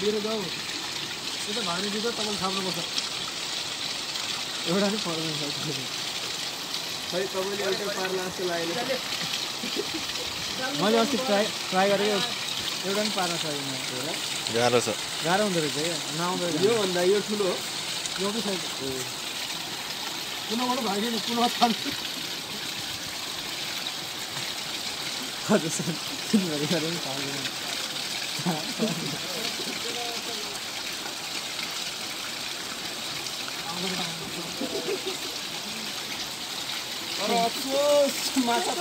लिएर जाऊ यता भारी दिँदा तपाईँले थाप्नुपर्छ एउटा नि पर्दैन खै तपाईँले एउटै पार्ला जस्तो लागेन मैले अस्ति ट्राई ट्राई गरेको एउटा पनि पार्न सकेन गाह्रो छ गाह्रो हुँदो रहेछ क्या नआउँदो रहेछ योभन्दा यो ठुलो हो यो पनि छैन कुनाबाट भाइ नि कुना हजुर सर तिनीहरू गरेर पनि माछा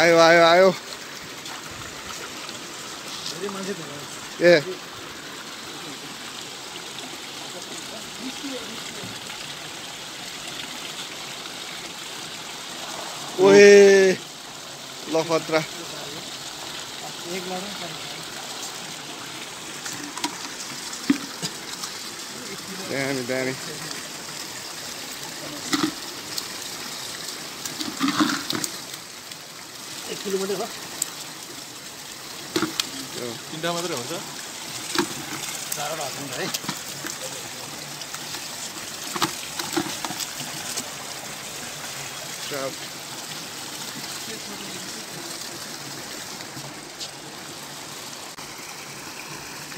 आयो आयो आयो ए ओए लखत्रा एक पर्छ। दामी दामी एक किलो मात्रै हो तिनवटा मात्रै हुन्छ चारवटा हाल्नु है.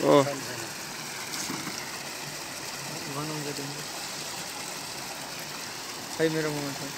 ओ। खै मेरो मोबाइल